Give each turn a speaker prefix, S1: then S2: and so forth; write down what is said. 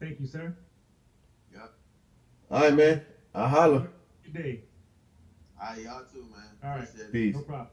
S1: Thank you, sir.
S2: Yep.
S3: All right, man. I holler.
S1: Good day.
S2: All right, y'all too, man.
S1: All right.
S3: Peace.
S1: No problem.